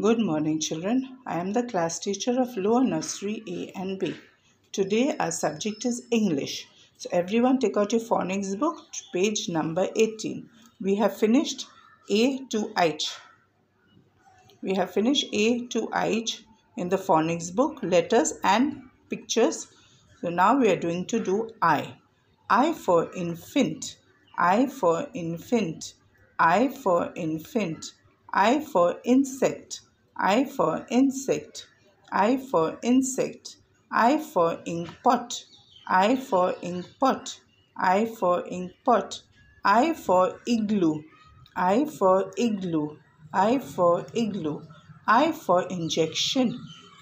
Good morning, children. I am the class teacher of lower nursery A and B. Today, our subject is English. So, everyone take out your phonics book, page number 18. We have finished A to H. We have finished A to H in the phonics book, letters and pictures. So, now we are doing to do I. I for infant. I for infant. I for infant. I for insect. I for insect. I for insect. I for ink pot. I for ink pot. I for ink pot. I for igloo. I for igloo. I for igloo. I for injection.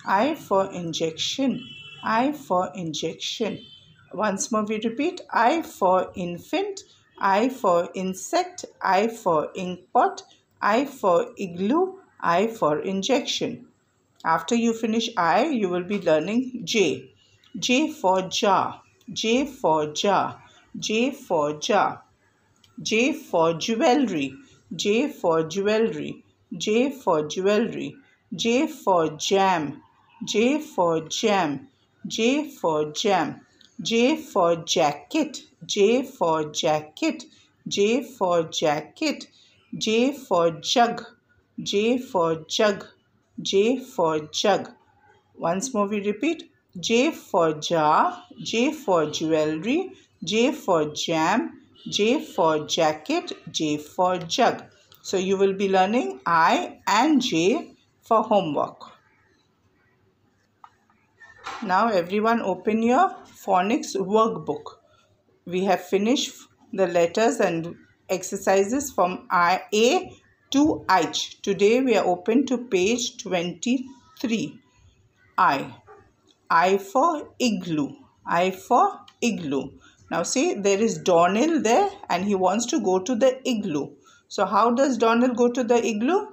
I for injection. I for injection. Once more we repeat. I for infant. I for insect. I for ink pot. I for igloo. I for injection. After you finish I, you will be learning J. J for jar. J for jar. J for jar. J for jewelry. J for jewelry. J for jewelry. J for jam. J for jam. J for jam. J for jacket. J for jacket. J for jacket. J for jug. J for jug. J for jug. Once more we repeat. J for jar. J for jewelry. J for jam. J for jacket. J for jug. So you will be learning I and J for homework. Now everyone open your phonics workbook. We have finished the letters and exercises from I, A to H. Today we are open to page 23. I. I for igloo. I for igloo. Now see there is Donald there and he wants to go to the igloo. So how does Donald go to the igloo?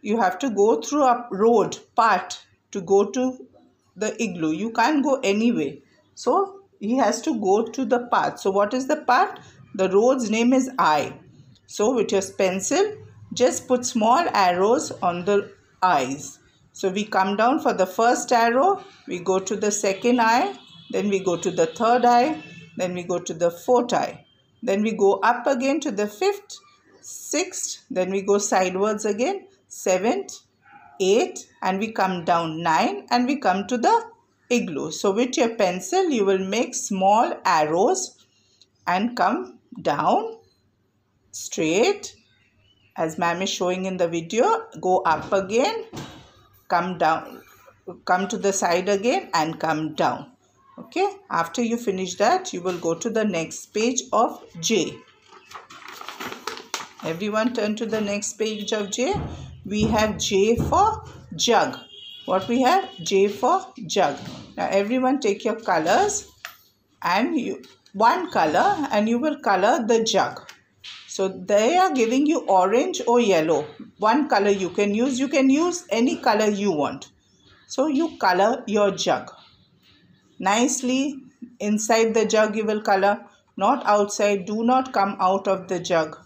You have to go through a road path to go to the igloo. You can't go anyway. So he has to go to the path. So what is the path? The road's name is I. So with your pencil, just put small arrows on the eyes. So we come down for the first arrow, we go to the second eye, then we go to the third eye, then we go to the fourth eye. Then we go up again to the fifth, sixth, then we go sideways again, seventh, eighth, and we come down nine, and we come to the igloo. So with your pencil, you will make small arrows and come down straight as ma'am is showing in the video go up again come down come to the side again and come down. Okay? After you finish that you will go to the next page of j. Everyone turn to the next page of j. We have j for jug. What we have? J for jug. Now everyone take your colors and you one color and you will color the jug. So they are giving you orange or yellow. One color you can use. You can use any color you want. So you color your jug. Nicely inside the jug you will color. Not outside. Do not come out of the jug.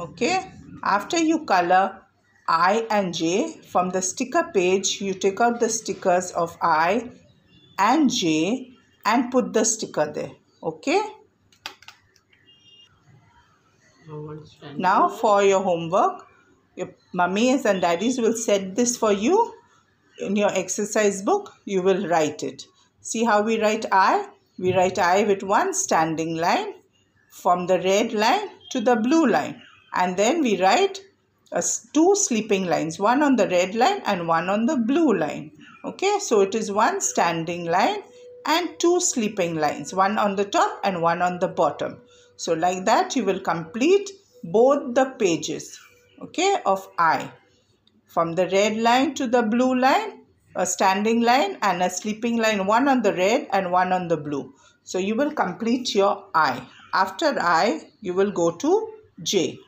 Okay. After you color I and J from the sticker page, you take out the stickers of I and J and put the sticker there okay now for your homework your mummies and daddies will set this for you in your exercise book. You will write it. See how we write i? We write i with one standing line from the red line to the blue line. And then we write two sleeping lines one on the red line and one on the blue line. Okay so it is one standing line and two sleeping lines, one on the top and one on the bottom. So like that you will complete both the pages okay of I. From the red line to the blue line, a standing line and a sleeping line, one on the red and one on the blue. So you will complete your I. After I, you will go to J.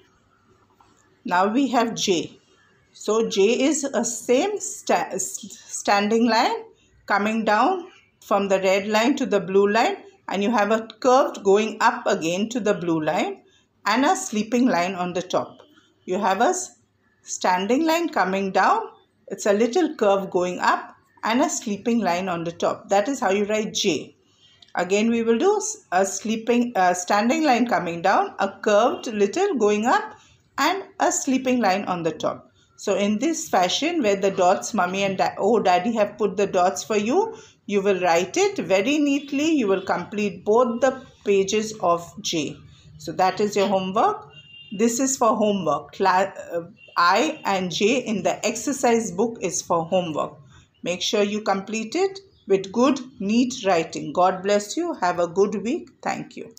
Now we have J. So J is a same sta standing line coming down from the red line to the blue line and you have a curved going up again to the blue line and a sleeping line on the top. You have a standing line coming down It's a little curve going up and a sleeping line on the top. That is how you write J. Again, we will do a sleeping, a standing line coming down, a curved little going up and a sleeping line on the top. So in this fashion where the dots mommy and da oh daddy have put the dots for you, you will write it very neatly. You will complete both the pages of J. So that is your homework. This is for homework. Uh, I and J in the exercise book is for homework. Make sure you complete it with good, neat writing. God bless you. Have a good week. Thank you.